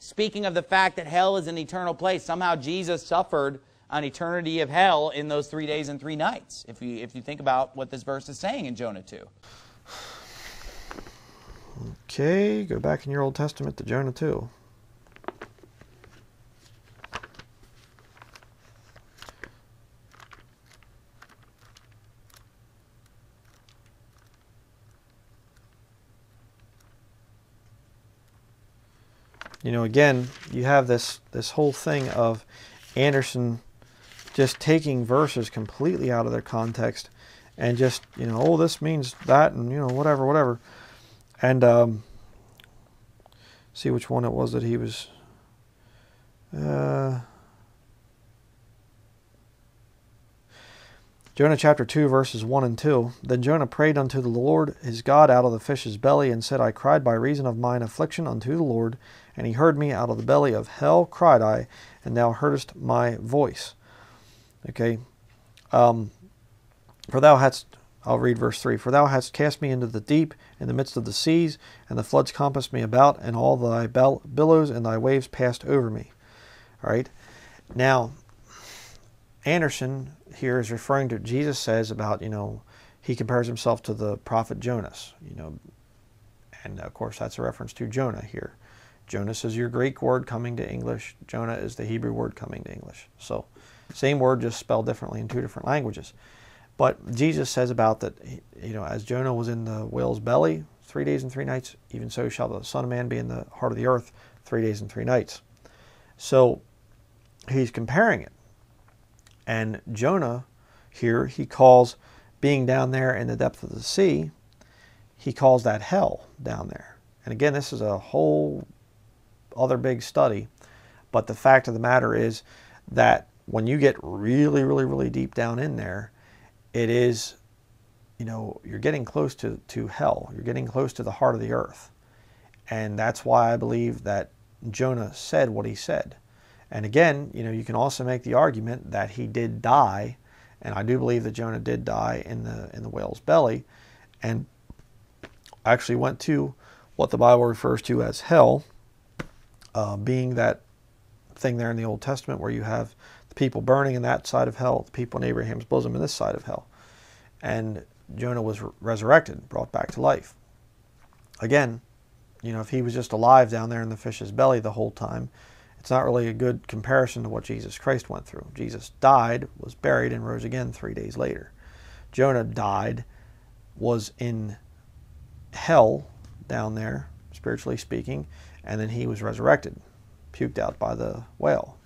Speaking of the fact that hell is an eternal place, somehow Jesus suffered an eternity of hell in those three days and three nights, if you, if you think about what this verse is saying in Jonah 2. Okay, go back in your Old Testament to Jonah 2. You know, again, you have this this whole thing of Anderson just taking verses completely out of their context and just you know, oh, this means that, and you know, whatever, whatever, and um, see which one it was that he was. Uh, Jonah chapter 2, verses 1 and 2. Then Jonah prayed unto the Lord his God out of the fish's belly, and said, I cried by reason of mine affliction unto the Lord, and he heard me out of the belly of hell, cried I, and thou heardest my voice. Okay. Um, for thou hadst, I'll read verse 3 For thou hast cast me into the deep, in the midst of the seas, and the floods compassed me about, and all thy billows and thy waves passed over me. All right. Now, Anderson here is referring to Jesus says about, you know, he compares himself to the prophet Jonas, you know, and of course that's a reference to Jonah here. Jonas is your Greek word coming to English. Jonah is the Hebrew word coming to English. So, same word, just spelled differently in two different languages. But Jesus says about that, you know, as Jonah was in the whale's belly three days and three nights, even so shall the Son of Man be in the heart of the earth three days and three nights. So, he's comparing it. And Jonah here, he calls being down there in the depth of the sea, he calls that hell down there. And again, this is a whole other big study. But the fact of the matter is that when you get really, really, really deep down in there, it is, you know, you're getting close to, to hell. You're getting close to the heart of the earth. And that's why I believe that Jonah said what he said. And again, you know, you can also make the argument that he did die, and I do believe that Jonah did die in the in the whale's belly, and actually went to what the Bible refers to as hell, uh, being that thing there in the Old Testament where you have the people burning in that side of hell, the people in Abraham's bosom in this side of hell. And Jonah was resurrected, brought back to life. Again, you know, if he was just alive down there in the fish's belly the whole time, it's not really a good comparison to what Jesus Christ went through. Jesus died, was buried, and rose again three days later. Jonah died, was in hell down there, spiritually speaking, and then he was resurrected, puked out by the whale.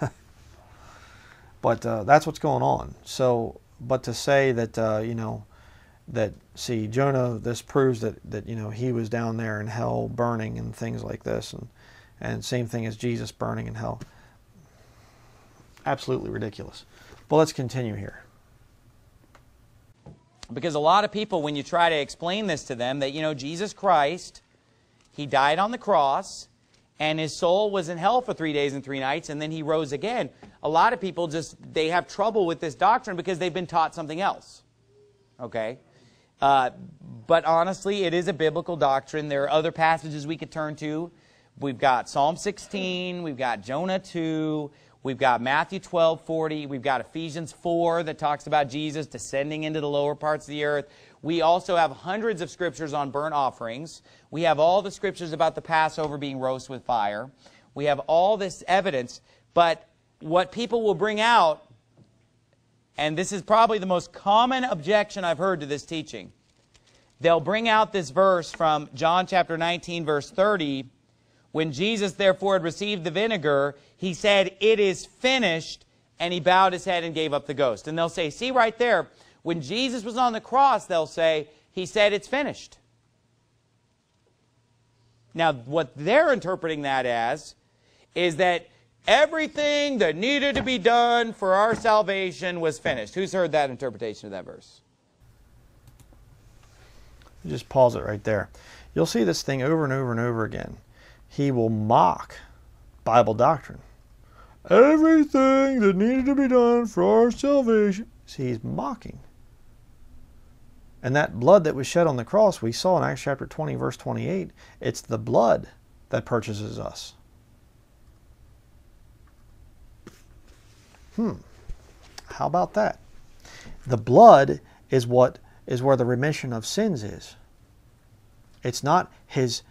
but uh, that's what's going on. So, but to say that uh, you know that see Jonah, this proves that that you know he was down there in hell burning and things like this, and and same thing as Jesus burning in hell. Absolutely ridiculous. But let's continue here. Because a lot of people, when you try to explain this to them, that, you know, Jesus Christ he died on the cross, and his soul was in hell for three days and three nights, and then he rose again. A lot of people just, they have trouble with this doctrine because they've been taught something else. Okay? Uh, but honestly, it is a biblical doctrine. There are other passages we could turn to. We've got Psalm 16, we've got Jonah 2, we've got Matthew 12, 40, we've got Ephesians 4 that talks about Jesus descending into the lower parts of the earth. We also have hundreds of scriptures on burnt offerings. We have all the scriptures about the Passover being roast with fire. We have all this evidence. But what people will bring out, and this is probably the most common objection I've heard to this teaching, they'll bring out this verse from John chapter 19, verse 30. When Jesus therefore had received the vinegar, he said, It is finished, and he bowed his head and gave up the ghost. And they'll say, See right there, when Jesus was on the cross, they'll say, He said, It's finished. Now, what they're interpreting that as is that everything that needed to be done for our salvation was finished. Who's heard that interpretation of that verse? Just pause it right there. You'll see this thing over and over and over again. He will mock Bible doctrine. Everything that needed to be done for our salvation. See, he's mocking. And that blood that was shed on the cross, we saw in Acts chapter 20, verse 28, it's the blood that purchases us. Hmm. How about that? The blood is what is where the remission of sins is. It's not his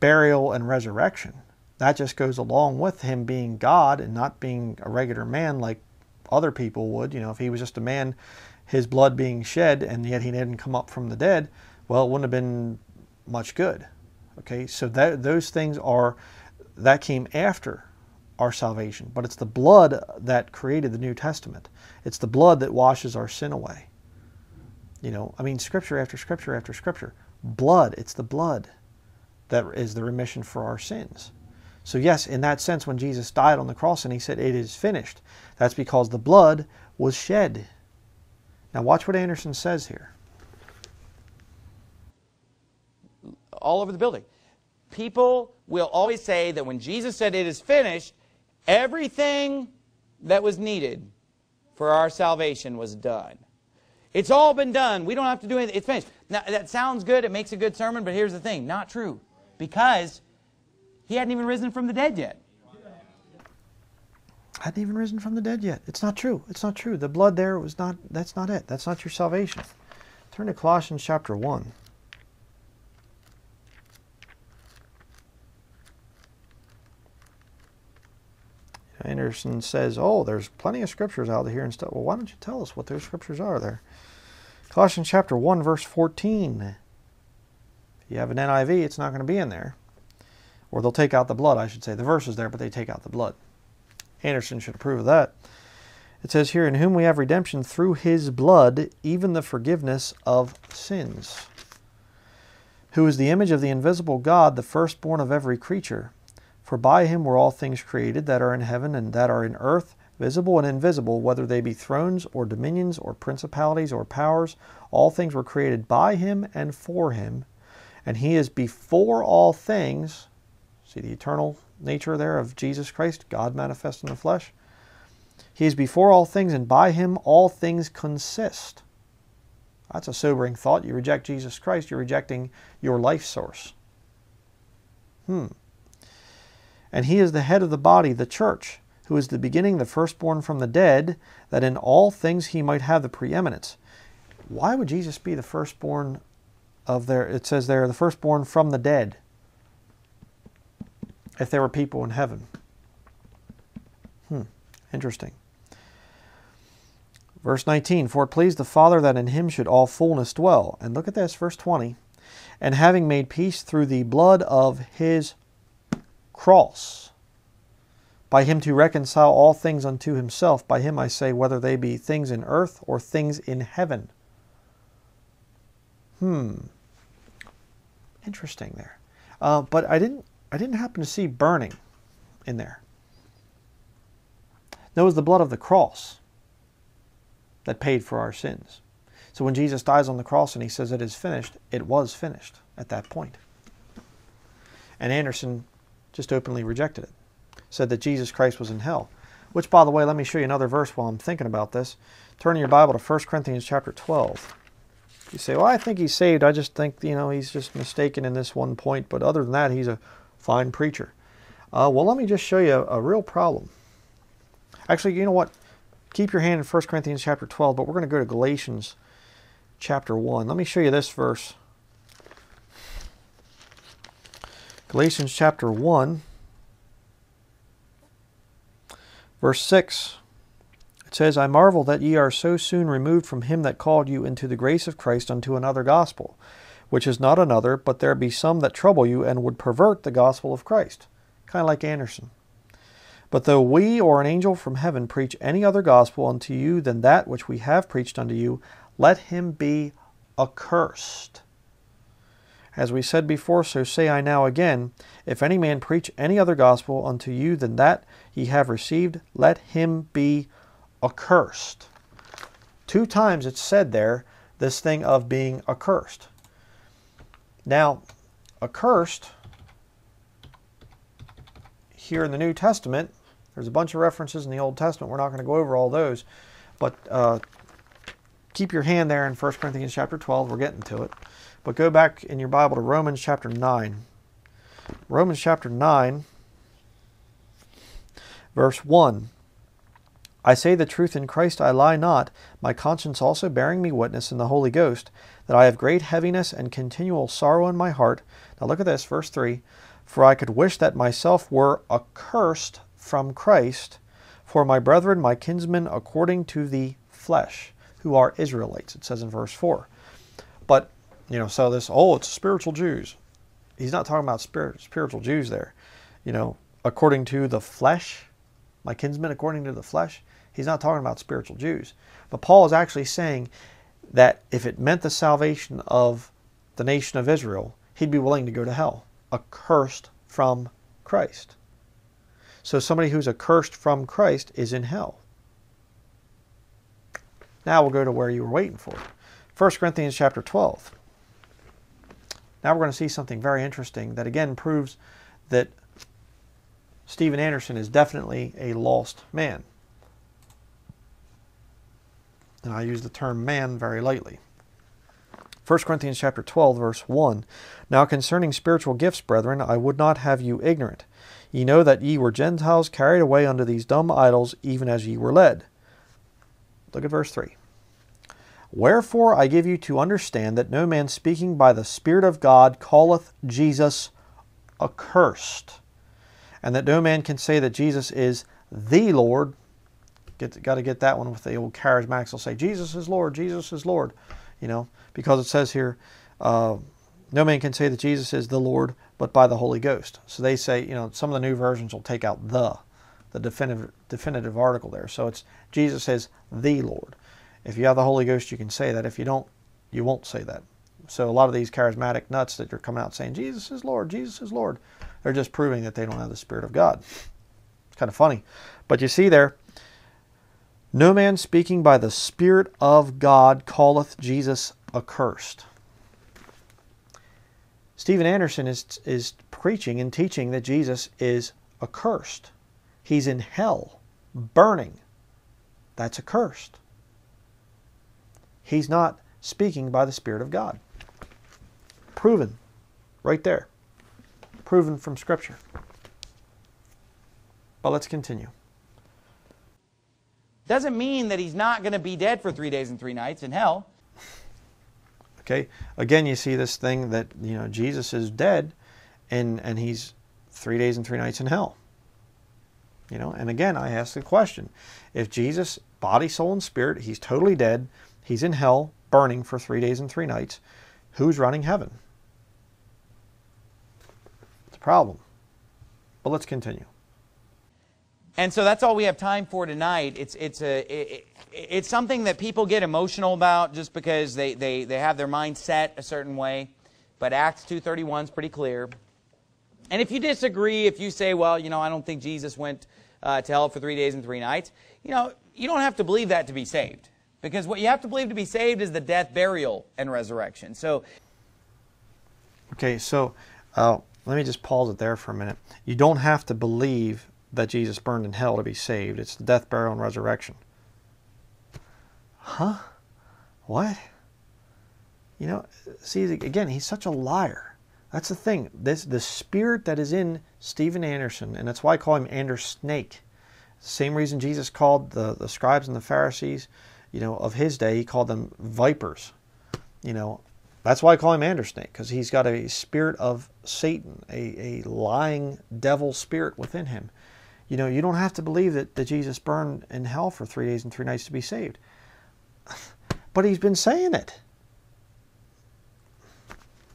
burial and resurrection. That just goes along with him being God and not being a regular man like other people would. You know, if he was just a man, his blood being shed and yet he didn't come up from the dead, well, it wouldn't have been much good. Okay, so that those things are that came after our salvation, but it's the blood that created the New Testament. It's the blood that washes our sin away. You know, I mean, scripture after scripture after scripture. Blood, it's the blood that is the remission for our sins. So, yes, in that sense, when Jesus died on the cross and he said, It is finished, that's because the blood was shed. Now, watch what Anderson says here. All over the building. People will always say that when Jesus said, It is finished, everything that was needed for our salvation was done. It's all been done. We don't have to do anything. It's finished. Now, that sounds good. It makes a good sermon, but here's the thing not true. Because he hadn't even risen from the dead yet. Hadn't even risen from the dead yet. It's not true. It's not true. The blood there was not, that's not it. That's not your salvation. Turn to Colossians chapter 1. Anderson says, Oh, there's plenty of scriptures out here and stuff. Well, why don't you tell us what those scriptures are there? Colossians chapter 1, verse 14. You have an NIV, it's not going to be in there. Or they'll take out the blood, I should say. The verse is there, but they take out the blood. Anderson should approve of that. It says here, In whom we have redemption through his blood, even the forgiveness of sins. Who is the image of the invisible God, the firstborn of every creature. For by him were all things created that are in heaven and that are in earth, visible and invisible, whether they be thrones or dominions or principalities or powers. All things were created by him and for him. And he is before all things. See the eternal nature there of Jesus Christ, God manifest in the flesh. He is before all things, and by him all things consist. That's a sobering thought. You reject Jesus Christ, you're rejecting your life source. Hmm. And he is the head of the body, the church, who is the beginning, the firstborn from the dead, that in all things he might have the preeminence. Why would Jesus be the firstborn of their, it says they're the firstborn from the dead, if there were people in heaven? Hmm, interesting. Verse 19, For it pleased the Father that in him should all fullness dwell. And look at this, verse 20. And having made peace through the blood of his cross, by him to reconcile all things unto himself. By him I say, whether they be things in earth or things in heaven. Hmm. Interesting there. Uh, but I didn't I didn't happen to see burning in there. That was the blood of the cross that paid for our sins. So when Jesus dies on the cross and he says it is finished, it was finished at that point. And Anderson just openly rejected it. Said that Jesus Christ was in hell. Which, by the way, let me show you another verse while I'm thinking about this. Turn your Bible to 1 Corinthians chapter 12. You say, well, I think he's saved. I just think, you know, he's just mistaken in this one point. But other than that, he's a fine preacher. Uh, well, let me just show you a, a real problem. Actually, you know what? Keep your hand in 1 Corinthians chapter 12, but we're going to go to Galatians chapter 1. Let me show you this verse. Galatians chapter 1, verse 6. It says, I marvel that ye are so soon removed from him that called you into the grace of Christ unto another gospel, which is not another, but there be some that trouble you and would pervert the gospel of Christ. Kind of like Anderson. But though we or an angel from heaven preach any other gospel unto you than that which we have preached unto you, let him be accursed. As we said before, so say I now again, if any man preach any other gospel unto you than that ye have received, let him be accursed. Two times it's said there, this thing of being accursed. Now, accursed, here in the New Testament, there's a bunch of references in the Old Testament. We're not going to go over all those, but uh, keep your hand there in 1 Corinthians chapter 12. We're getting to it. But go back in your Bible to Romans chapter 9. Romans chapter 9, verse 1. I say the truth in Christ, I lie not, my conscience also bearing me witness in the Holy Ghost, that I have great heaviness and continual sorrow in my heart. Now look at this, verse 3 For I could wish that myself were accursed from Christ for my brethren, my kinsmen, according to the flesh, who are Israelites, it says in verse 4. But, you know, so this, oh, it's spiritual Jews. He's not talking about spirit, spiritual Jews there. You know, according to the flesh, my kinsmen, according to the flesh. He's not talking about spiritual Jews. But Paul is actually saying that if it meant the salvation of the nation of Israel, he'd be willing to go to hell, accursed from Christ. So somebody who's accursed from Christ is in hell. Now we'll go to where you were waiting for. 1 Corinthians chapter 12. Now we're going to see something very interesting that again proves that Steven Anderson is definitely a lost man. And I use the term man very lightly. 1 Corinthians chapter 12 verse 1 Now concerning spiritual gifts brethren I would not have you ignorant Ye know that ye were Gentiles carried away unto these dumb idols, even as ye were led. Look at verse 3. Wherefore I give you to understand that no man speaking by the Spirit of God calleth Jesus accursed, and that no man can say that Jesus is the Lord. Get, got to get that one with the old charismatics will say, Jesus is Lord, Jesus is Lord, you know, because it says here, uh, no man can say that Jesus is the Lord but by the Holy Ghost. So they say, you know, some of the new versions will take out the, the definitive, definitive article there. So it's Jesus says the Lord. If you have the Holy Ghost, you can say that. If you don't, you won't say that. So a lot of these charismatic nuts that are coming out saying Jesus is Lord, Jesus is Lord, they're just proving that they don't have the Spirit of God. It's kind of funny. But you see there, no man speaking by the Spirit of God calleth Jesus accursed. Steven Anderson is, is preaching and teaching that Jesus is accursed. He's in hell, burning. That's accursed. He's not speaking by the Spirit of God. Proven right there. Proven from Scripture. But let's continue. Doesn't mean that he's not going to be dead for three days and three nights in hell. Okay, again, you see this thing that you know Jesus is dead, and and he's three days and three nights in hell. You know, and again, I ask the question: If Jesus, body, soul, and spirit, he's totally dead, he's in hell, burning for three days and three nights, who's running heaven? It's a problem. But let's continue. And so that's all we have time for tonight. It's, it's, a, it, it's something that people get emotional about just because they, they, they have their mind set a certain way. But Acts 2.31 is pretty clear. And if you disagree, if you say, well, you know, I don't think Jesus went uh, to hell for three days and three nights, you know, you don't have to believe that to be saved. Because what you have to believe to be saved is the death, burial, and resurrection. So, okay, so uh, let me just pause it there for a minute. You don't have to believe that Jesus burned in hell to be saved. It's the death, burial, and resurrection. Huh? What? You know, see, again, he's such a liar. That's the thing. This the spirit that is in Steven Anderson, and that's why I call him Anders Snake. Same reason Jesus called the, the scribes and the Pharisees, you know, of his day, he called them vipers. You know, that's why I call him Anders Snake, because he's got a spirit of Satan, a, a lying devil spirit within him. You know, you don't have to believe that, that Jesus burned in hell for three days and three nights to be saved. But he's been saying it.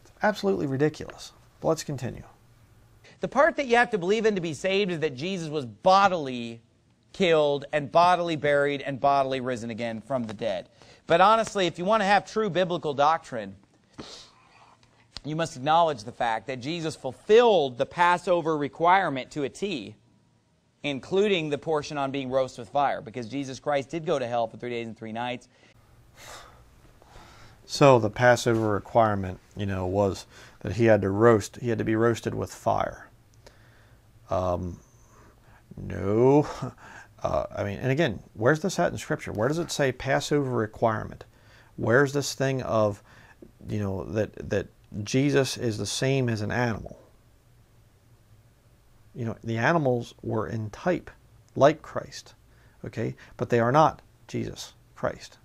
It's absolutely ridiculous. But let's continue. The part that you have to believe in to be saved is that Jesus was bodily killed and bodily buried and bodily risen again from the dead. But honestly, if you want to have true biblical doctrine, you must acknowledge the fact that Jesus fulfilled the Passover requirement to a T including the portion on being roasted with fire, because Jesus Christ did go to hell for three days and three nights. So the Passover requirement, you know, was that he had to roast, he had to be roasted with fire. Um, no. Uh, I mean, and again, where's this at in Scripture? Where does it say Passover requirement? Where's this thing of, you know, that that Jesus is the same as an animal? You know, the animals were in type, like Christ, okay, but they are not Jesus Christ.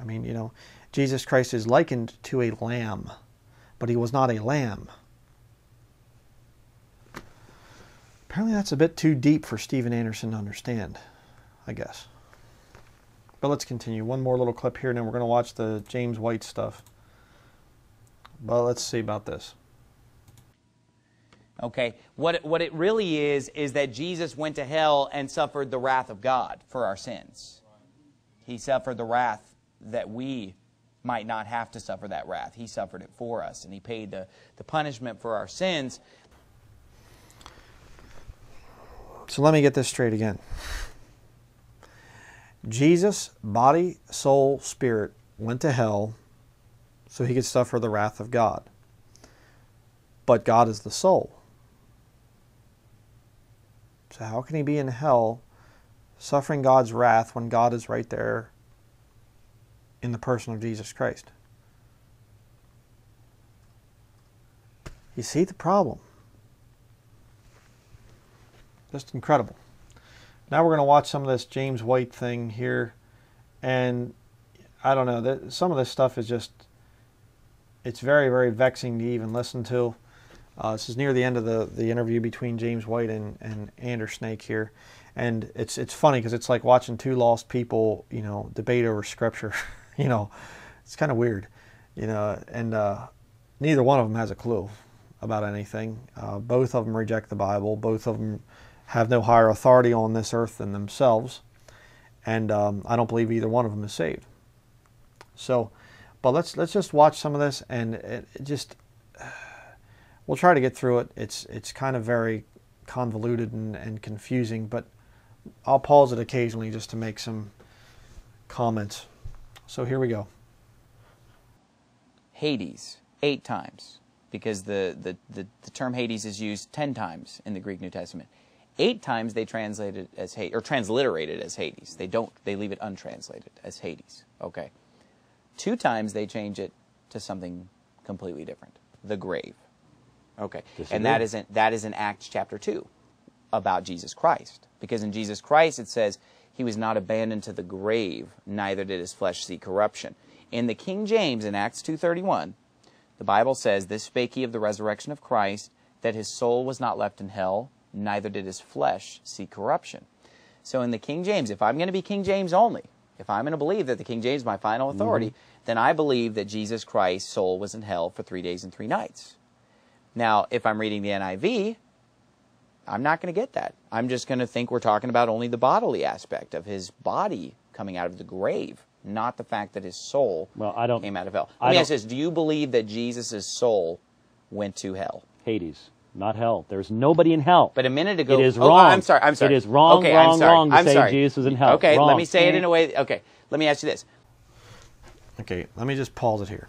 I mean, you know, Jesus Christ is likened to a lamb, but he was not a lamb. Apparently, that's a bit too deep for Steven Anderson to understand, I guess. But let's continue. One more little clip here, and then we're going to watch the James White stuff. But let's see about this. Okay, what it, what it really is is that Jesus went to hell and suffered the wrath of God for our sins. He suffered the wrath that we might not have to suffer that wrath. He suffered it for us, and He paid the, the punishment for our sins. So let me get this straight again. Jesus, body, soul, spirit, went to hell so he could suffer the wrath of God. But God is the soul. So how can he be in hell suffering God's wrath when God is right there in the person of Jesus Christ? You see the problem. Just incredible. Now we're going to watch some of this James White thing here, and I don't know that some of this stuff is just it's very very vexing to even listen to. Uh, this is near the end of the, the interview between James White and, and Anders Snake here, and it's it's funny because it's like watching two lost people you know debate over scripture. you know, it's kind of weird, you know, and uh, neither one of them has a clue about anything. Uh, both of them reject the Bible. Both of them have no higher authority on this earth than themselves. And um, I don't believe either one of them is saved. So, but let's let's just watch some of this, and it, it just we'll try to get through it. It's it's kind of very convoluted and, and confusing, but I'll pause it occasionally just to make some comments. So here we go. Hades, eight times, because the, the, the, the term Hades is used ten times in the Greek New Testament. Eight times they translate it as Hades, or transliterate it as Hades. They don't, they leave it untranslated as Hades. Okay. Two times they change it to something completely different. The grave. Okay. Disagree. And that is in, that is in Acts chapter 2 about Jesus Christ. Because in Jesus Christ it says, He was not abandoned to the grave, neither did his flesh see corruption. In the King James, in Acts 2.31, the Bible says, This spake he of the resurrection of Christ, that his soul was not left in hell, neither did his flesh see corruption. So in the King James, if I'm going to be King James only, if I'm going to believe that the King James is my final authority, mm-hmm. then I believe that Jesus Christ's soul was in hell for three days and three nights. Now, if I'm reading the NIV, I'm not going to get that. I'm just going to think we're talking about only the bodily aspect of his body coming out of the grave, not the fact that his soul Well, I don't- came out of hell. I Let me don't- ask this: Do you believe that Jesus' soul went to hell? Hades, not hell. There's nobody in hell. But a minute ago, It is oh, wrong. I'm sorry. I'm sorry. It is wrong, Okay, wrong, I'm sorry. wrong to I'm say sorry. Jesus was in hell. Okay, let me say it in a way. Okay, let me ask you this. Okay, let me just pause it here.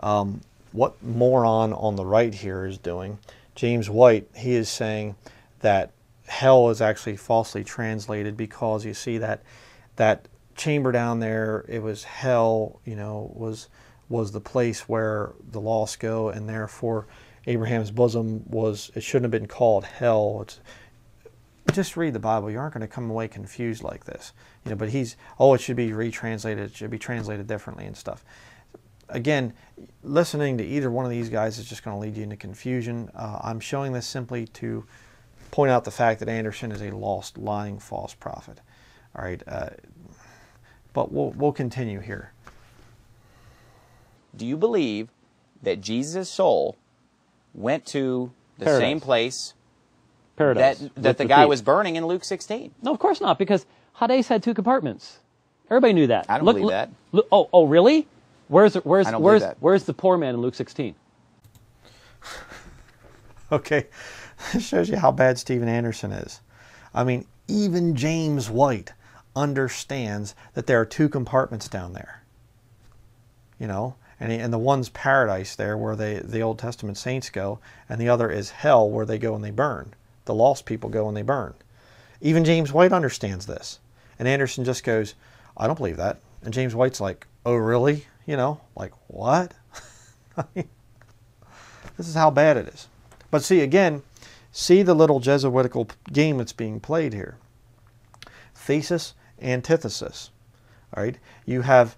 Um, what moron on the right here is doing, James White, he is saying that hell is actually falsely translated because you see that that chamber down there, it was hell, you know, was was the place where the lost go, and therefore Abraham's bosom was. It shouldn't have been called hell. It's, just read the Bible. You aren't going to come away confused like this. You know, but he's oh, it should be retranslated. It should be translated differently and stuff. Again, listening to either one of these guys is just going to lead you into confusion. Uh, I'm showing this simply to point out the fact that Anderson is a lost, lying, false prophet. All right, uh, but we'll we'll continue here. Do you believe that Jesus' soul went to the Paradise. same place Paradise. that that the the guy thief. was burning in Luke 16? No, of course not, because Hades had two compartments. Everybody knew that. I don't Look- believe look- that. look- oh, oh, really? Where's where's I where's where's the poor man in Luke 16? Okay, this shows you how bad Steven Anderson is. I mean, even James White understands that there are two compartments down there. You know, and, and the one's paradise there where they, the Old Testament saints go, and the other is hell where they go and they burn. The lost people go and they burn. Even James White understands this. And Anderson just goes, I don't believe that. And James White's like, oh, really? You know, like, what? This is how bad it is. But see, again, see the little Jesuitical game that's being played here. Thesis, antithesis. All right, you have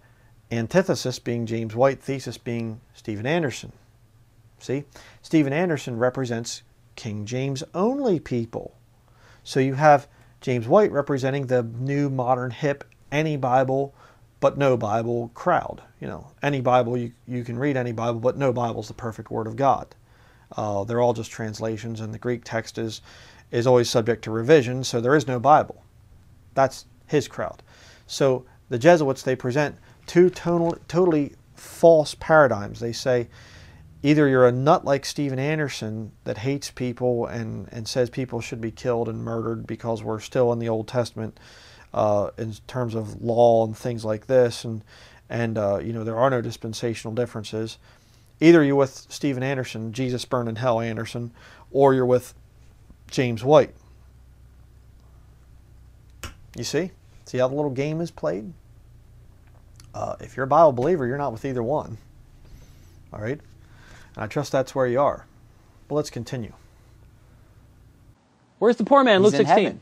antithesis being James White, thesis being Steven Anderson. See, Steven Anderson represents King James only people. So you have James White representing the new, modern, hip, any Bible but no Bible crowd. You know, any Bible, you, you can read any Bible, but no Bible is the perfect Word of God. Uh, they're all just translations, and the Greek text is, is always subject to revision, so there is no Bible. That's his crowd. So the Jesuits, they present two tonal, totally false paradigms. They say either you're a nut like Steven Anderson that hates people and, and says people should be killed and murdered because we're still in the Old Testament uh, in terms of law and things like this, and and uh, you know there are no dispensational differences. Either you're with Steven Anderson, Jesus burned in hell Anderson, or you're with James White. You see? See how the little game is played? Uh, if you're a Bible believer, you're not with either one. All right? And I trust that's where you are. But let's continue. Where's the poor man? He's Luke 16. heaven.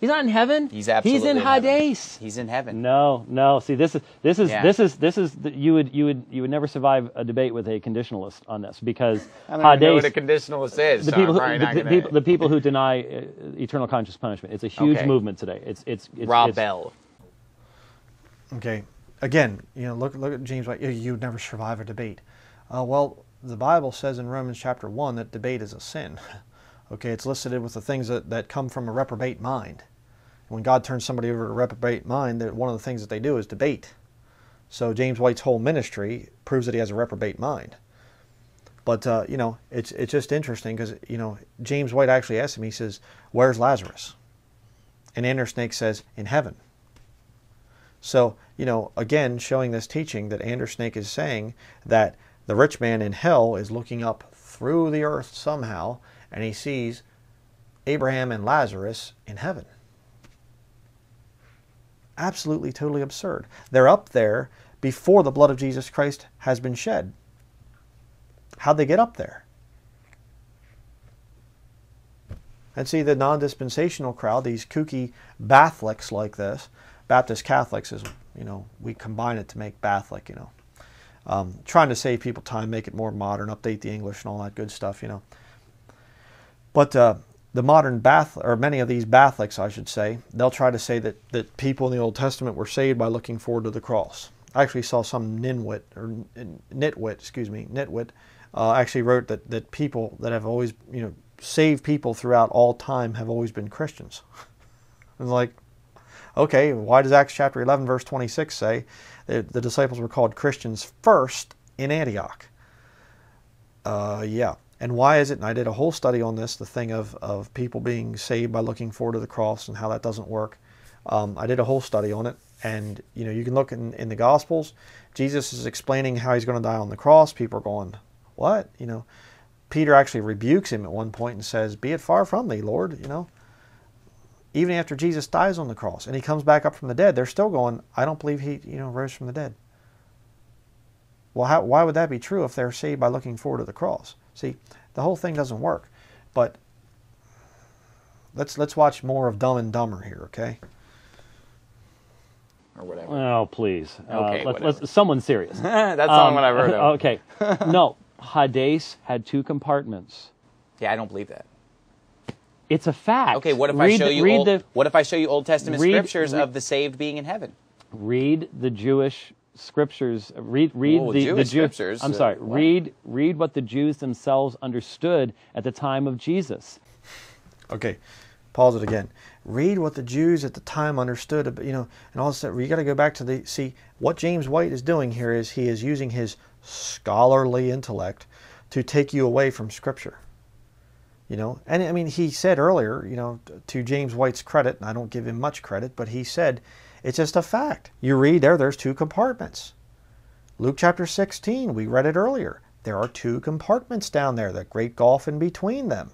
He's not in heaven. He's absolutely He's in in heaven. He's in heaven. No, no. See, this is this is Yeah. this is this is the, you would you would you would never survive a debate with a conditionalist on this because I don't even know what a conditionalist is. the so people, who, the, the gonna- people, the people who deny uh, eternal conscious punishment. It's a huge Okay. movement today. It's it's, it's Rob it's, Bell. Okay. Again, you know, look look at James White. You, you would never survive a debate. Uh, well, the Bible says in Romans chapter one that debate is a sin. Okay, it's listed with the things that, that come from a reprobate mind. When God turns somebody over to reprobate mind, that one of the things that they do is debate. So James White's whole ministry proves that he has a reprobate mind. But uh, you know, it's it's just interesting because you know James White actually asked him. He says, "Where's Lazarus?" And Andersnake says, "In heaven." So, you know, again, showing this teaching that Andersnake is saying that the rich man in hell is looking up through the earth somehow and he sees Abraham and Lazarus in heaven. Absolutely, totally absurd. They're up there before the blood of Jesus Christ has been shed. How'd they get up there? And see, the non dispensational crowd, these kooky Batholics like this, Baptist Catholics is, you know, we combine it to make Batholic, you know. Um, trying to save people time, make it more modern, update the English and all that good stuff, you know. But uh, the modern Bath, or many of these Batholics, I should say, they'll try to say that, that people in the Old Testament were saved by looking forward to the cross. I actually saw some ninwit, or nitwit, excuse me, nitwit, uh, actually wrote that, that people that have always, you know, saved people throughout all time have always been Christians. it's like, okay, why does Acts chapter 11, verse 26 say that the disciples were called Christians first in Antioch? Uh, yeah. And why is it? And I did a whole study on this, the thing of, of people being saved by looking forward to the cross and how that doesn't work. Um, I did a whole study on it. And, you know, you can look in, in the Gospels. Jesus is explaining how he's going to die on the cross. People are going, what? You know, Peter actually rebukes him at one point and says, Be it far from thee, Lord, you know. Even after Jesus dies on the cross and he comes back up from the dead, they're still going, I don't believe he, you know, rose from the dead. Well, how, why would that be true if they're saved by looking forward to the cross? See, the whole thing doesn't work. But let's let's watch more of Dumb and Dumber here, okay? Or whatever. Oh please. Uh, Okay, let's, whatever. let's someone serious. That's not Um, what I've heard of. Okay. no, Hades had two compartments. Yeah, I don't believe that. It's a fact. Okay, what if I read show the, you read old, the what if I show you Old Testament read- scriptures read- of the saved being in heaven? read the Jewish scriptures. Read read Whoa, the Jewish the Jew- scriptures? I'm Uh, sorry. what? read read what the Jews themselves understood at the time of Jesus. Okay, pause it again. Read what the Jews at the time understood, you know, and all of a sudden You got to go back to the see what James White is doing here is he is using his scholarly intellect to take you away from Scripture. You know, and I mean, he said earlier, you know, to James White's credit, and I don't give him much credit, but he said it's just a fact. You read there, there's two compartments. Luke chapter 16, we read it earlier. There are two compartments down there, the great gulf in between them.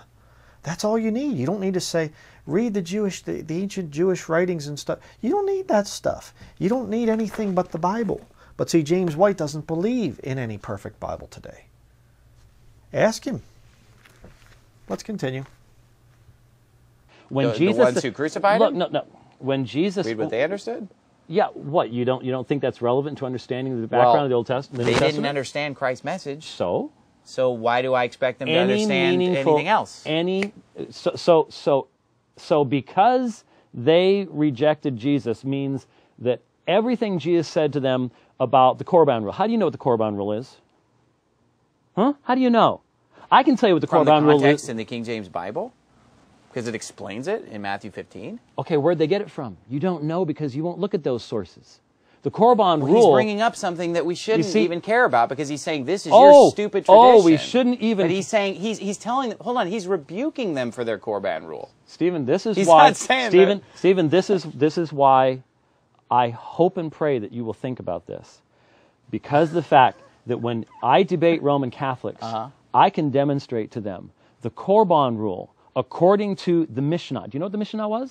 That's all you need. You don't need to say, read the Jewish, the, the ancient Jewish writings and stuff. You don't need that stuff. You don't need anything but the Bible. But see, James White doesn't believe in any perfect Bible today. Ask him. Let's continue. When The- the Jesus ones who crucified look, him? no, no. When Jesus, Read what they understood. yeah, what you don't you don't think that's relevant to understanding the background Well, of the Old Testament? the They Testament? didn't understand Christ's message. So So why do I expect them to understand anything else? any so so so so because they rejected Jesus means that everything Jesus said to them about the Korban rule. How do you know what the Korban rule is? Huh? How do you know? I can tell you what the From the rule is. in the King James Bible, because it explains it in Matthew 15. Okay, where'd they get it from? You don't know because you won't look at those sources. The Korban Well, rule. He's bringing up something that we shouldn't see- even care about because he's saying this is Oh, your stupid tradition. oh, we shouldn't even- But he's saying he's he's telling them. Hold on, he's rebuking them for their Korban rule. Steven, this is He's why not saying Steven, that. Steven, this is this is why I hope and pray that you will think about this. Because the fact that when I debate Roman Catholics, Uh-huh. I can demonstrate to them the Korban rule according to the Mishnah. Do you know what the Mishnah was?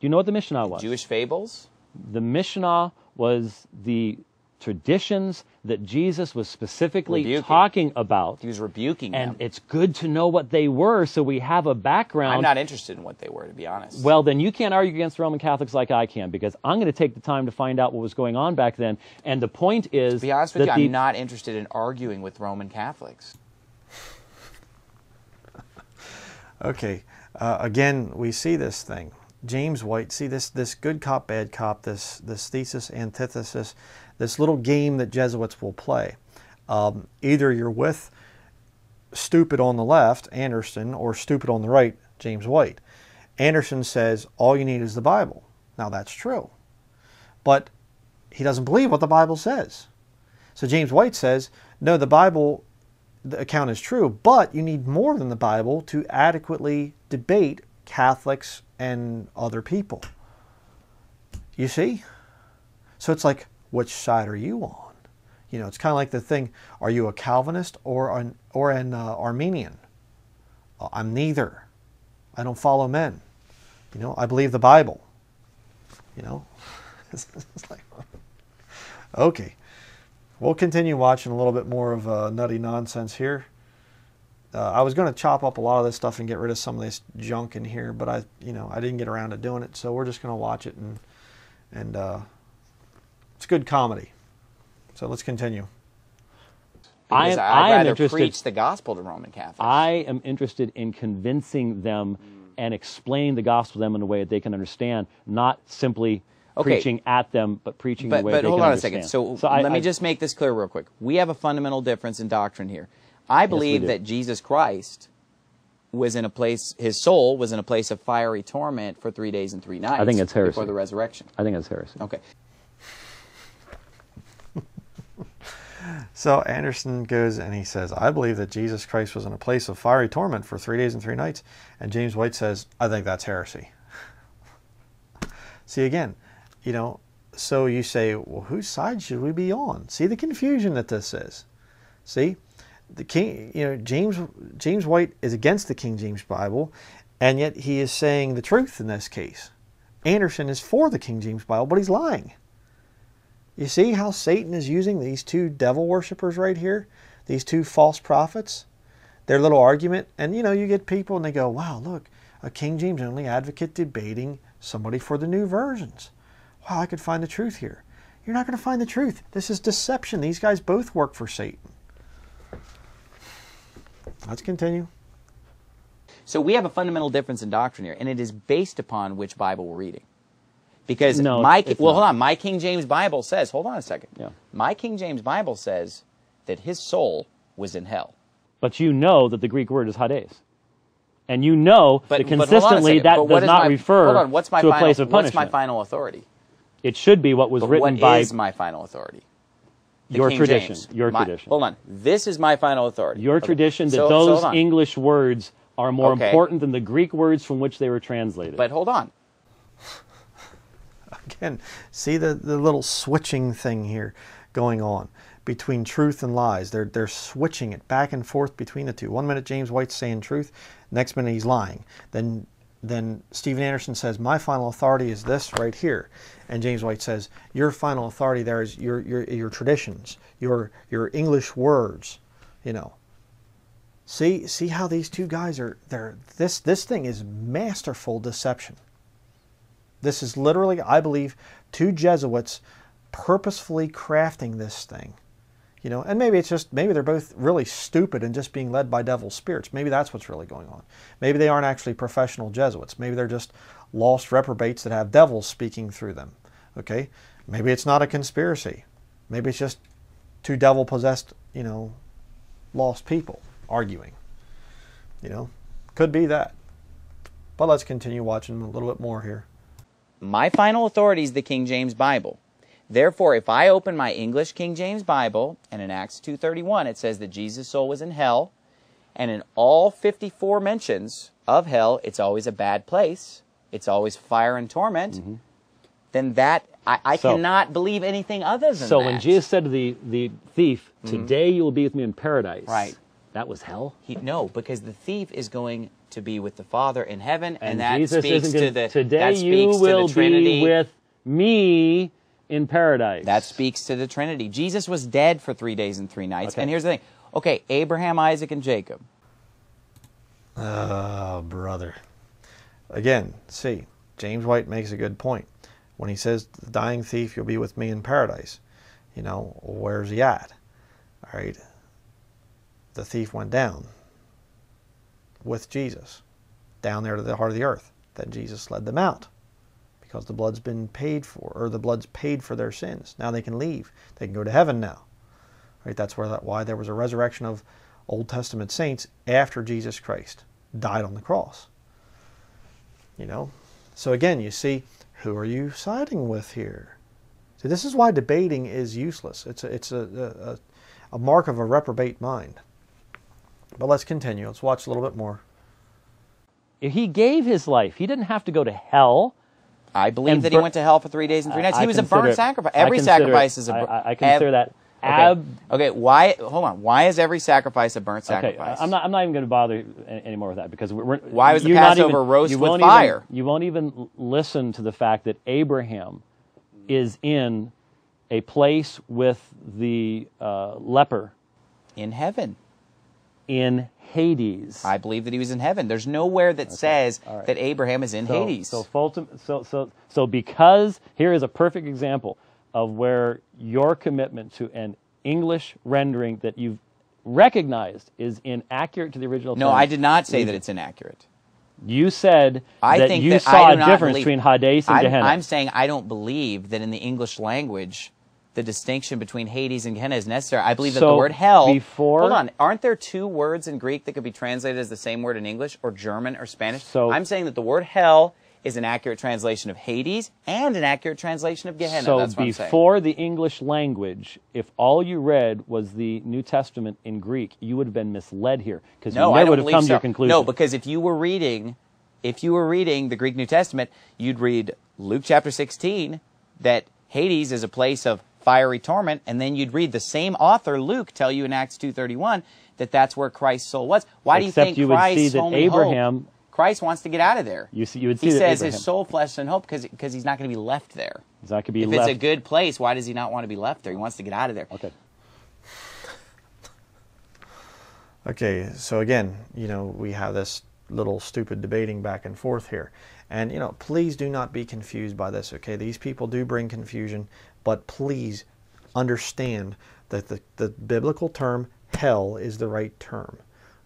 Do you know what the Mishnah was? Jewish fables. the Mishnah was the traditions that Jesus was specifically Rebuking. talking about. He was rebuking And them. it's good to know what they were so we have a background. I'm not interested in what they were, to be honest. Well, then you can't argue against Roman Catholics like I can because I'm going to take the time to find out what was going on back then. And the point is, to be honest with you, I'm not interested in arguing with Roman Catholics. Okay. Uh, again, we see this thing. James White, see this this good cop, bad cop, this this thesis, antithesis, this little game that Jesuits will play. Um, either you're with stupid on the left, Anderson, or stupid on the right, James White. Anderson says all you need is the Bible. Now that's true. But he doesn't believe what the Bible says. So James White says, no, the Bible the account is true, but you need more than the Bible to adequately debate Catholics and other people. You see? So it's like, which side are you on? You know, it's kind of like the thing: Are you a Calvinist or an or an uh, Arminian? Uh, I'm neither. I don't follow men. You know, I believe the Bible. You know, it's like, okay. We'll continue watching a little bit more of uh, nutty nonsense here. Uh, I was going to chop up a lot of this stuff and get rid of some of this junk in here, but I, you know, I didn't get around to doing it. So we're just going to watch it and and uh, it's good comedy. So let's continue. I am, I'd I am rather interested. preach the gospel to Roman Catholics. I am interested in convincing them and explain the gospel to them in a way that they can understand, not simply Okay. preaching at them, but preaching in But, a way but they hold can on a second. So, I- let me I- just make this clear real quick. We have a fundamental difference in doctrine here. I believe do. that Jesus Christ was in a place, his soul was in a place of fiery torment for three days and three nights. I think it's heresy. Before the resurrection. I think it's heresy. Okay. So Anderson goes and he says, I believe that Jesus Christ was in a place of fiery torment for three days and three nights. And James White says, I think that's heresy. See, again, you know, so you say, well, whose side should we be on? See the confusion that this is. See, the king, you know, James James White is against the King James Bible, and yet he is saying the truth in this case. Anderson is for the King James Bible, but he's lying. You see how Satan is using these two devil worshippers right here, these two false prophets, their little argument, and you know, you get people and they go, "Wow, look, a King James only advocate debating somebody for the new versions. Wow, I could find the truth here." You're not going to find the truth. This is deception. These guys both work for Satan. Let's continue. So we have a fundamental difference in doctrine here, and it is based upon which Bible we're reading. Because No, my well, not. hold on, my King James Bible says, hold on a second. Yeah. My King James Bible says that his soul was in hell. But you know that the Greek word is hades. And you know But, that but hold on a consistently second. that But does not my, refer hold on, what's my to a place of punishment. What's my final authority? It should be what was But written what by is my final authority? The your King tradition. James. Your My- tradition. Hold on. This is my final authority. Your Okay. tradition that So- so those hold on. English words are more Okay. important than the Greek words from which they were translated. But hold on. Again, see the, the little switching thing here going on between truth and lies. They're, they're switching it back and forth between the two. One minute James White's saying truth, next minute he's lying. Then, then Steven Anderson says, My final authority is this right here. And James White says, Your final authority there is your, your, your traditions, your, your English words, you know. See, see how these two guys are. They're this. This thing is masterful deception. This is literally, I believe, two Jesuits purposefully crafting this thing. You know, and maybe it's just maybe they're both really stupid and just being led by devil spirits. Maybe that's what's really going on. Maybe they aren't actually professional Jesuits. Maybe they're just lost reprobates that have devils speaking through them. Okay? Maybe it's not a conspiracy. Maybe it's just two devil possessed, you know, lost people arguing. You know, could be that. But let's continue watching a little bit more here. My final authority is the King James Bible. Therefore, if I open my English King James Bible, and in Acts 2.31 it says that Jesus' soul was in hell, and in all 54 mentions of hell, it's always a bad place, it's always fire and torment, mm-hmm. then that, I, I So- cannot believe anything other than So that. So when Jesus said to the, the thief, mm-hmm. Today you will be with me in paradise. Right. That was hell. He, no, because the thief is going to be with the Father in heaven, and, And, that Jesus speaks isn't to gonna, the Today that you will to the Trinity. be with me in paradise. That speaks to the Trinity. Jesus was dead for three days and three nights. Okay. And here's the thing. Okay, Abraham, Isaac, and Jacob. Oh, brother. Again, see, James White makes a good point. When he says, the dying thief, you'll be with me in paradise. You know, where's he at? All right. The thief went down with Jesus, down there to the heart of the earth. Then Jesus led them out because the blood's been paid for, or the blood's paid for their sins. Now they can leave. They can go to heaven now. Right? That's where that, why there was a resurrection of Old Testament saints after Jesus Christ died on the cross. You know? So again, you see, who are you siding with here? See, this is why debating is useless. It's a, it's a, a, a mark of a reprobate mind. But let's continue. Let's watch a little bit more. If he gave his life. He didn't have to go to hell. I believe that he went to hell for three days and three nights. I he was a burnt sacrifice. Every sacrifice it- is a I- burnt. I- I consider that Okay. ab- okay. Why? Hold on. Why is every sacrifice a burnt Okay, sacrifice? I'm not. I'm not even going to bother anymore with that because we're. Why was the Passover even- roast you with won't fire? Even, you won't even listen to the fact that Abraham is in a place with the uh, leper in heaven. In Hades. I believe that he was in heaven. There's nowhere that says All right. that Abraham is in so, Hades. So, Fulton, so, so, so because here is a perfect example of where your commitment to an English rendering that you've recognized is inaccurate to the original. no, terms I did not say that it's inaccurate. You said I that think you that saw a difference believe- between Hades and I'm, Gehenna. I'm saying I don't believe that in the English language the distinction between Hades and Gehenna is necessary. I believe that the word hell. before- hold on, aren't there two words in Greek that could be translated as the same word in English, or German, or Spanish? So- I'm saying that the word hell is an accurate translation of Hades and an accurate translation of Gehenna. so That's what I'm before the English language, if all you read was the New Testament in Greek, you would have been misled here because No, you never would have come so. to your conclusion. No, because if you were reading, if you were reading the Greek New Testament, you'd read Luke chapter 16 that Hades is a place of fiery torment, and then you'd read the same author Luke tell you in Acts 2:31 that that's where Christ's soul was. Why do you think you would Christ's see that Abraham- hope? Christ wants to get out of there. You see- you would he see that says Abraham- his soul, flesh, and hope because he's not going to be left there. He's not going to be If left. it's a good place, why does he not want to be left there? He wants to get out of there. okay. Okay, so again, you know, we have this little stupid debating back and forth here. And, you know, please do not be confused by this, okay? These people do bring confusion, but please understand that the, the biblical term hell is the right term,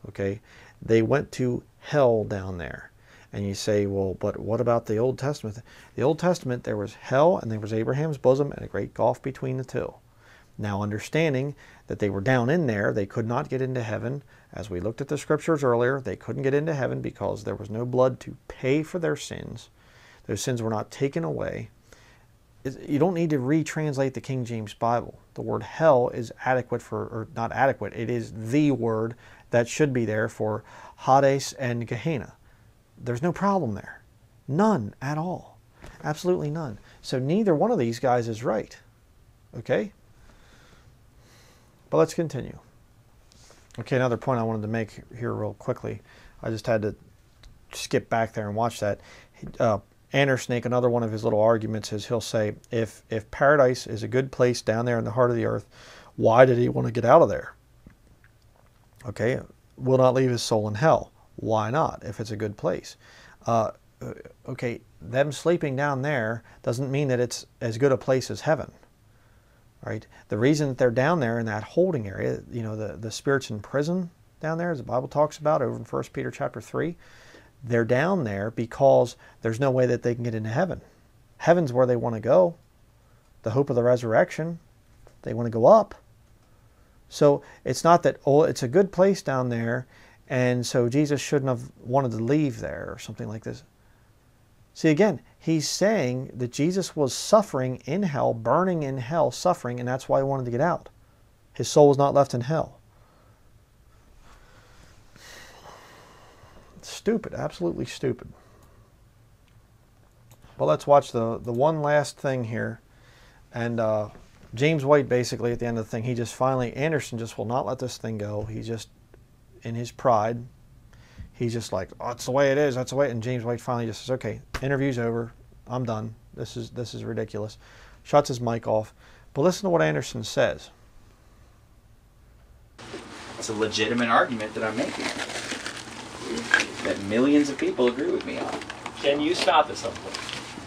okay? They went to hell down there. And you say, well, but what about the Old Testament? The Old Testament, there was hell and there was Abraham's bosom and a great gulf between the two. Now, understanding that they were down in there, they could not get into heaven. As we looked at the scriptures earlier, they couldn't get into heaven because there was no blood to pay for their sins. Those sins were not taken away. You don't need to retranslate the King James Bible. The word hell is adequate for, or not adequate, it is the word that should be there for Hades and Gehenna. There's no problem there. None at all. Absolutely none. So neither one of these guys is right. Okay? But let's continue. Okay, another point I wanted to make here real quickly. I just had to skip back there and watch that. Uh, Snake, another one of his little arguments is he'll say, if if paradise is a good place down there in the heart of the earth, why did he want to get out of there? Okay, will not leave his soul in hell. Why not? If it's a good place. Uh, okay, them sleeping down there doesn't mean that it's as good a place as heaven. Right? The reason that they're down there in that holding area, you know, the, the spirits in prison down there, as the Bible talks about over in 1 Peter chapter 3, they're down there because there's no way that they can get into heaven. Heaven's where they want to go. The hope of the resurrection. They want to go up. So it's not that, oh, it's a good place down there, and so Jesus shouldn't have wanted to leave there or something like this. See, again, he's saying that Jesus was suffering in hell, burning in hell, suffering, and that's why he wanted to get out. His soul was not left in hell. Stupid, absolutely stupid. But let's watch the, the one last thing here. And uh, James White basically at the end of the thing, he just finally, Anderson just will not let this thing go. He just, in his pride, he's just like, oh, that's the way it is. That's the way. And James White finally just says, okay, interview's over. I'm done. This is this is ridiculous. Shuts his mic off. But listen to what Anderson says. It's a legitimate argument that I'm making. That millions of people agree with me on. Can you stop at some point?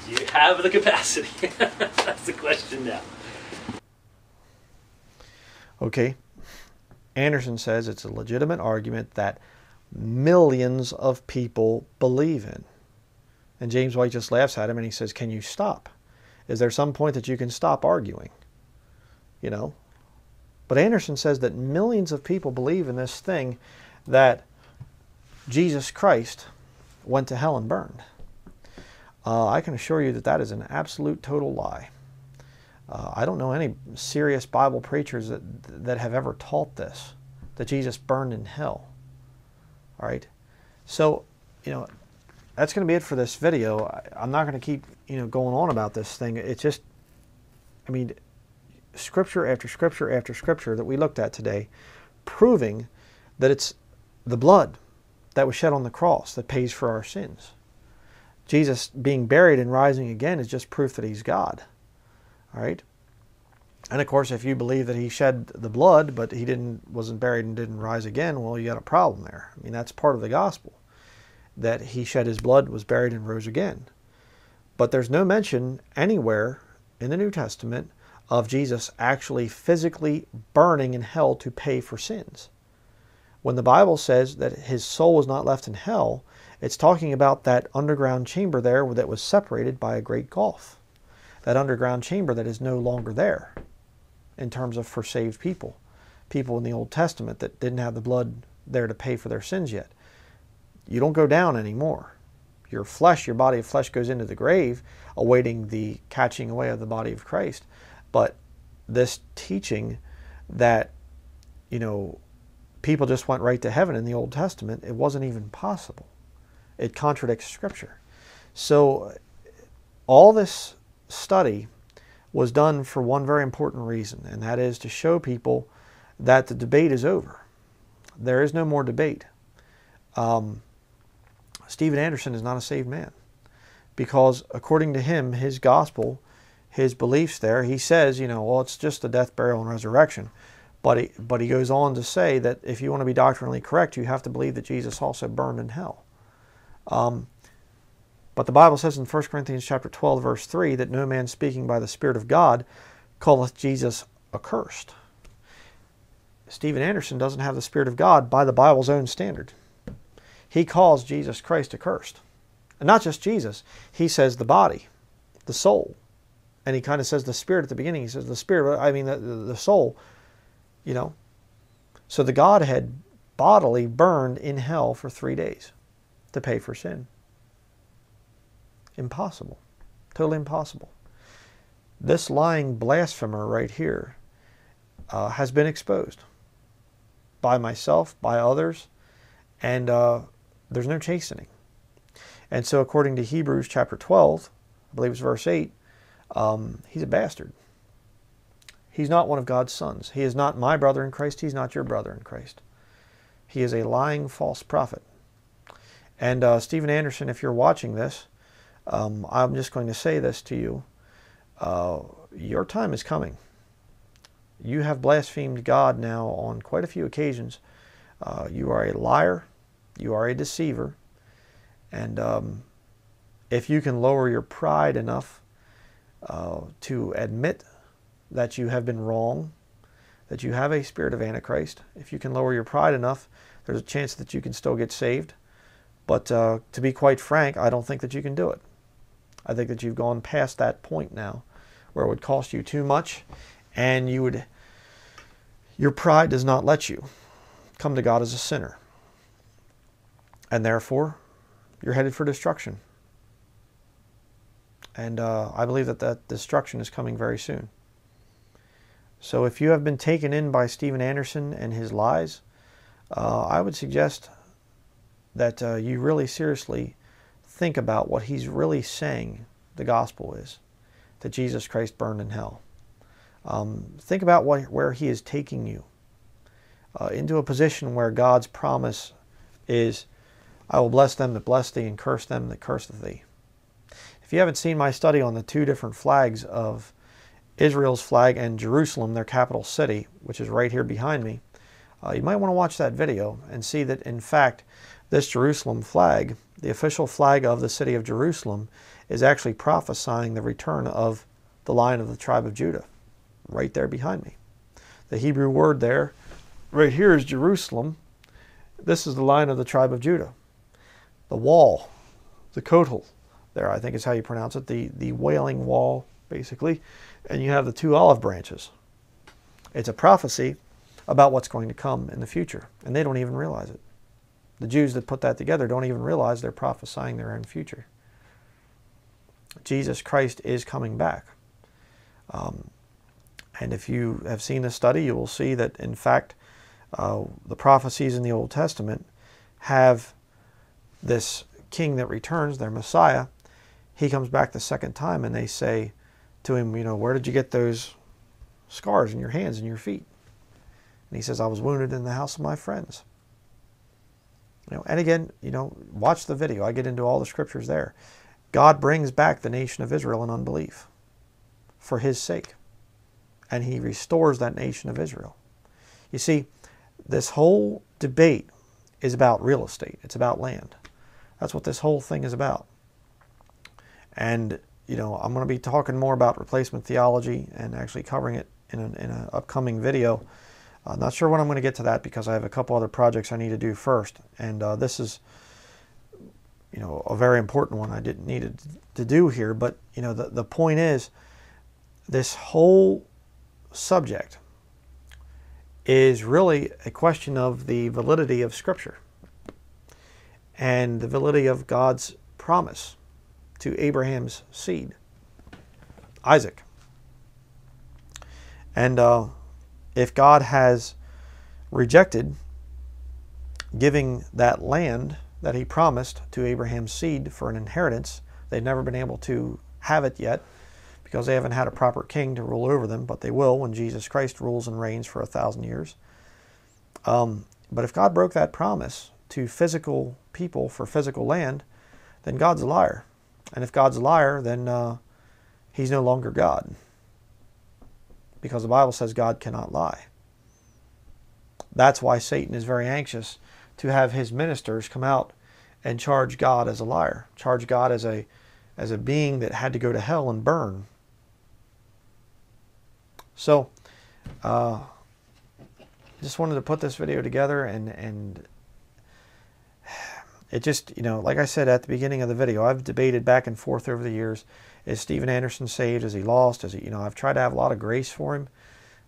Do you have the capacity? That's the question now. Okay. Anderson says it's a legitimate argument that millions of people believe in. And James White just laughs at him and he says, Can you stop? Is there some point that you can stop arguing? You know? But Anderson says that millions of people believe in this thing that Jesus Christ went to hell and burned. Uh, I can assure you that that is an absolute total lie. Uh, I don't know any serious Bible preachers that, that have ever taught this, that Jesus burned in hell. All right. So, you know, that's going to be it for this video. I, am not going to keep, you know, going on about this thing. It's just, I mean, scripture after scripture after scripture that we looked at today, proving that it's the blood that was shed on the cross that pays for our sins. Jesus being buried and rising again is just proof that he's God. All right? And of course, if you believe that he shed the blood, but he didn't wasn't buried and didn't rise again, well, you got a problem there. I mean, that's part of the gospel that he shed his blood, was buried, and rose again. But there's no mention anywhere in the New Testament of Jesus actually physically burning in hell to pay for sins. When the Bible says that his soul was not left in hell, it's talking about that underground chamber there that was separated by a great gulf. That underground chamber that is no longer there in terms of for saved people. People in the Old Testament that didn't have the blood there to pay for their sins yet. You don't go down anymore. Your flesh, your body of flesh goes into the grave, awaiting the catching away of the body of Christ. But this teaching that, you know, people just went right to heaven in the Old Testament, it wasn't even possible. It contradicts Scripture. So, all this study was done for one very important reason, and that is to show people that the debate is over. There is no more debate. Um, Steven Anderson is not a saved man because, according to him, his gospel, his beliefs there, he says, you know, well, it's just the death, burial, and resurrection. But he, but he goes on to say that if you want to be doctrinally correct, you have to believe that Jesus also burned in hell. Um, but the Bible says in 1 Corinthians chapter 12, verse 3, that no man speaking by the Spirit of God calleth Jesus accursed. Steven Anderson doesn't have the Spirit of God by the Bible's own standard. He calls Jesus Christ accursed. And not just Jesus, he says the body, the soul. And he kind of says the spirit at the beginning. He says the spirit, I mean the, the soul, you know. So the Godhead bodily burned in hell for three days to pay for sin. Impossible. Totally impossible. This lying blasphemer right here uh, has been exposed by myself, by others, and uh, there's no chastening. And so, according to Hebrews chapter 12, I believe it's verse 8, um, he's a bastard. He's not one of God's sons. He is not my brother in Christ. He's not your brother in Christ. He is a lying false prophet. And uh, Steven Anderson, if you're watching this, um, I'm just going to say this to you. Uh, your time is coming. You have blasphemed God now on quite a few occasions. Uh, you are a liar. You are a deceiver. And um, if you can lower your pride enough uh, to admit that you have been wrong, that you have a spirit of Antichrist, if you can lower your pride enough, there's a chance that you can still get saved. But uh, to be quite frank, I don't think that you can do it. I think that you've gone past that point now where it would cost you too much and you would your pride does not let you come to God as a sinner. And therefore, you're headed for destruction. And uh, I believe that that destruction is coming very soon. So if you have been taken in by Steven Anderson and his lies, uh, I would suggest that uh, you really seriously think about what he's really saying the gospel is that Jesus Christ burned in hell. Um, think about what, where he is taking you uh, into a position where God's promise is, I will bless them that bless thee and curse them that curseth thee. If you haven't seen my study on the two different flags of Israel's flag and Jerusalem, their capital city, which is right here behind me, uh, you might want to watch that video and see that in fact this Jerusalem flag, the official flag of the city of Jerusalem, is actually prophesying the return of the lion of the tribe of Judah, right there behind me. The Hebrew word there, right here, is Jerusalem. This is the lion of the tribe of Judah. The wall, the kotel, there I think is how you pronounce it, the, the wailing wall, basically, and you have the two olive branches. It's a prophecy about what's going to come in the future, and they don't even realize it. The Jews that put that together don't even realize they're prophesying their own future. Jesus Christ is coming back. Um, and if you have seen the study, you will see that, in fact, uh, the prophecies in the Old Testament have this king that returns, their Messiah. He comes back the second time, and they say to him, You know, where did you get those scars in your hands and your feet? And he says, I was wounded in the house of my friends. You know, and again, you know, watch the video. I get into all the scriptures there. God brings back the nation of Israel in unbelief for his sake. And he restores that nation of Israel. You see, this whole debate is about real estate. It's about land. That's what this whole thing is about. And, you know, I'm going to be talking more about replacement theology and actually covering it in an, in an upcoming video. I'm not sure when I'm going to get to that because I have a couple other projects I need to do first. And uh, this is you know, a very important one I didn't need to do here. But, you know, the, the point is this whole subject is really a question of the validity of Scripture and the validity of God's promise to Abraham's seed, Isaac. And uh, if God has rejected giving that land that he promised to Abraham's seed for an inheritance. They've never been able to have it yet because they haven't had a proper king to rule over them, but they will when Jesus Christ rules and reigns for a thousand years. Um, but if God broke that promise to physical people for physical land, then God's a liar. And if God's a liar, then uh, he's no longer God. Because the Bible says God cannot lie. That's why Satan is very anxious to have his ministers come out and charge God as a liar, charge God as a as a being that had to go to hell and burn. So, uh, just wanted to put this video together and and it just you know like I said at the beginning of the video, I've debated back and forth over the years: is Steven Anderson saved? Is he lost? Is he you know I've tried to have a lot of grace for him,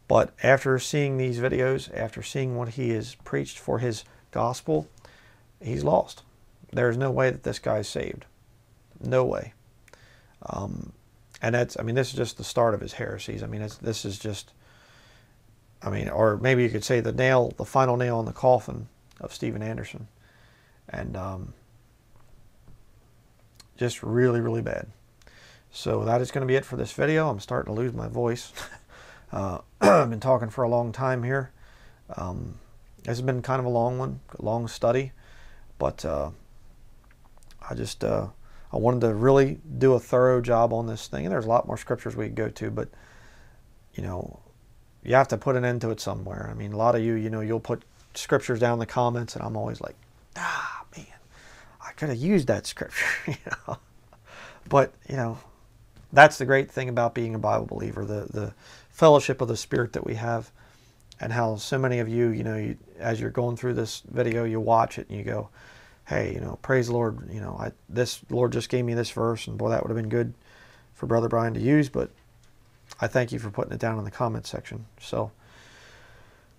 but after seeing these videos, after seeing what he has preached for his gospel, he's lost. There's no way that this guy's saved. No way. Um, and that's, I mean, this is just the start of his heresies. I mean, this is just, I mean, or maybe you could say the nail, the final nail in the coffin of Steven Anderson. And um, just really, really bad. So that is going to be it for this video. I'm starting to lose my voice. uh, I've been talking for a long time here. Um, this has been kind of a long one, a long study, but uh, I just uh, I wanted to really do a thorough job on this thing. And there's a lot more scriptures we could go to, but you know, you have to put an end to it somewhere. I mean, a lot of you, you know, you'll put scriptures down in the comments, and I'm always like, ah, man, I could have used that scripture, you know. But you know, that's the great thing about being a Bible believer the the fellowship of the Spirit that we have, and how so many of you, you know, you, as you're going through this video, you watch it and you go, hey, you know, praise the Lord, you know, I this Lord just gave me this verse, and boy, that would have been good for Brother Brian to use, but I thank you for putting it down in the comment section. So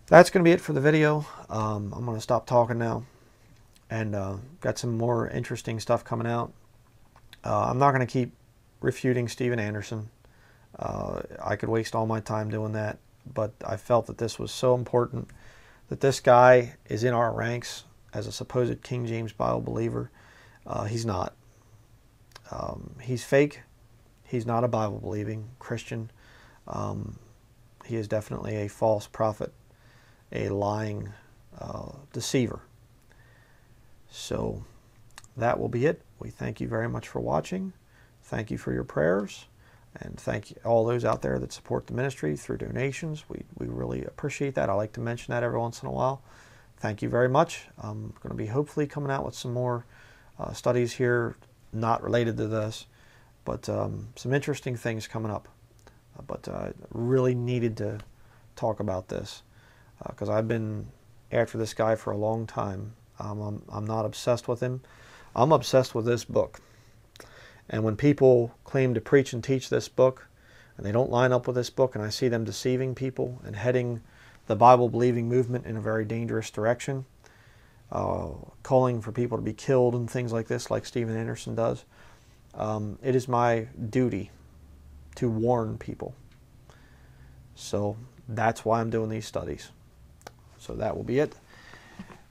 that's going to be it for the video. Um, I'm going to stop talking now, and uh, got some more interesting stuff coming out. Uh, I'm not going to keep refuting Steven Anderson. Uh, I could waste all my time doing that, but I felt that this was so important that this guy is in our ranks as a supposed King James Bible believer. Uh, he's not. Um, he's fake. He's not a Bible believing Christian. Um, he is definitely a false prophet, a lying uh, deceiver. So that will be it. We thank you very much for watching. Thank you for your prayers. And thank you, all those out there that support the ministry through donations. We, we really appreciate that. I like to mention that every once in a while. Thank you very much. I'm going to be hopefully coming out with some more uh, studies here, not related to this, but um, some interesting things coming up. Uh, but I really needed to talk about this because uh, I've been after this guy for a long time. Um, I'm, I'm not obsessed with him. I'm obsessed with this book. And when people claim to preach and teach this book, and they don't line up with this book, and I see them deceiving people and heading the Bible believing movement in a very dangerous direction, uh, calling for people to be killed and things like this, like Steven Anderson does, um, it is my duty to warn people. So that's why I'm doing these studies. So that will be it.